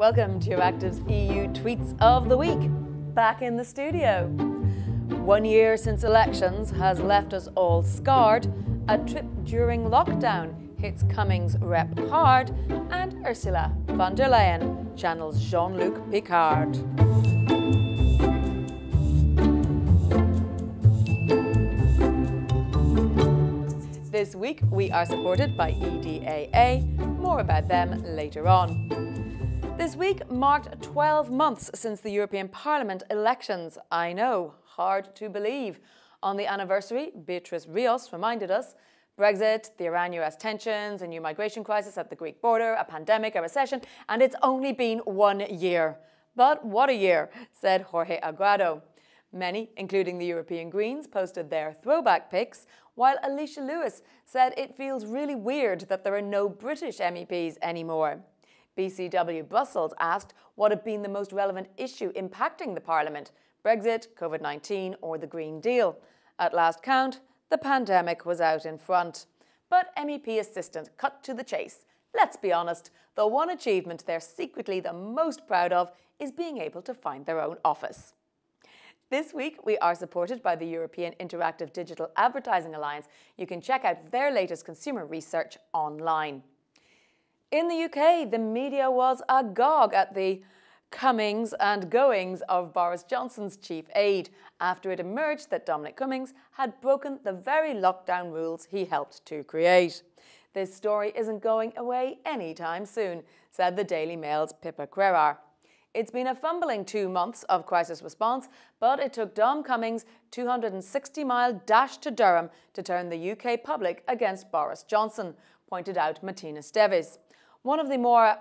Welcome to Euractiv's EU Tweets of the Week. Back in the studio. One year since elections has left us all scarred. A trip during lockdown hits Cummings rep hard. And Ursula von der Leyen channels Jean Luc Picard. This week we are supported by EDAA. More about them later on. This week marked 12 months since the European Parliament elections. I know, hard to believe. On the anniversary, Beatrice Rios reminded us Brexit, the Iran US tensions, a new migration crisis at the Greek border, a pandemic, a recession, and it's only been one year. But what a year, said Jorge Aguado. Many, including the European Greens, posted their throwback pics, while Alicia Lewis said it feels really weird that there are no British MEPs anymore. BCW Brussels asked what had been the most relevant issue impacting the Parliament Brexit, COVID 19, or the Green Deal. At last count, the pandemic was out in front. But MEP Assistant cut to the chase. Let's be honest, the one achievement they're secretly the most proud of is being able to find their own office. This week, we are supported by the European Interactive Digital Advertising Alliance. You can check out their latest consumer research online. In the UK, the media was agog at the comings and goings of Boris Johnson's chief aide after it emerged that Dominic Cummings had broken the very lockdown rules he helped to create. This story isn't going away anytime soon, said the Daily Mail's Pippa Crerar. It's been a fumbling two months of crisis response, but it took Dom Cummings' 260 mile dash to Durham to turn the UK public against Boris Johnson, pointed out Martina Steves. One of the more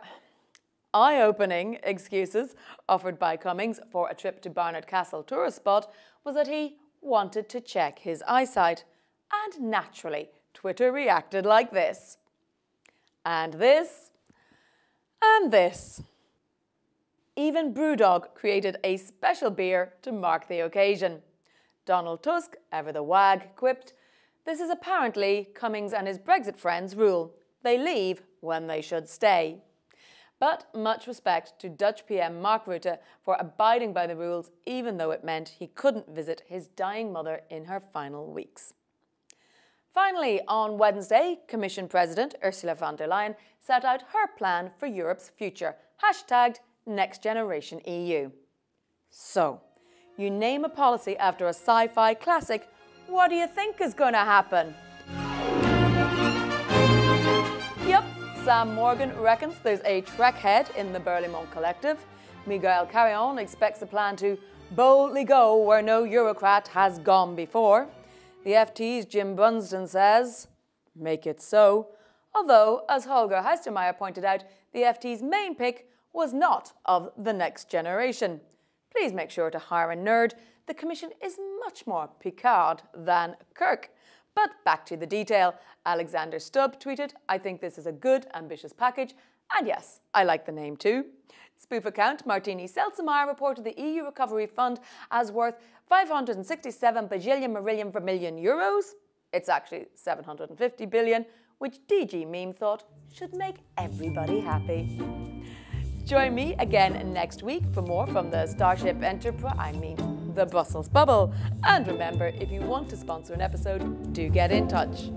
eye opening excuses offered by Cummings for a trip to Barnard Castle tourist spot was that he wanted to check his eyesight. And naturally, Twitter reacted like this. And this. And this. Even Brewdog created a special beer to mark the occasion. Donald Tusk, ever the wag, quipped, This is apparently Cummings and his Brexit friends' rule. They leave when they should stay. But much respect to Dutch PM Mark Rutte for abiding by the rules, even though it meant he couldn't visit his dying mother in her final weeks. Finally, on Wednesday, Commission President Ursula von der Leyen set out her plan for Europe's future, hashtagged Next Generation EU. So, you name a policy after a sci fi classic, what do you think is going to happen? Yep, Sam Morgan reckons there's a trek head in the Berlaymont Collective. Miguel Carrion expects the plan to boldly go where no Eurocrat has gone before. The FT's Jim Brunsden says, make it so. Although, as Holger Hestermeyer pointed out, the FT's main pick was not of the next generation. Please make sure to hire a nerd. The Commission is much more Picard than Kirk. But back to the detail. Alexander Stubb tweeted, I think this is a good, ambitious package. And yes, I like the name too. Spoof account Martini Seltzemeyer reported the EU Recovery Fund as worth 567 bajillion marillion vermillion euros. It's actually 750 billion, which DG Meme thought should make everybody happy. Join me again next week for more from the Starship Enterprise. I mean, the Brussels Bubble. And remember, if you want to sponsor an episode, do get in touch.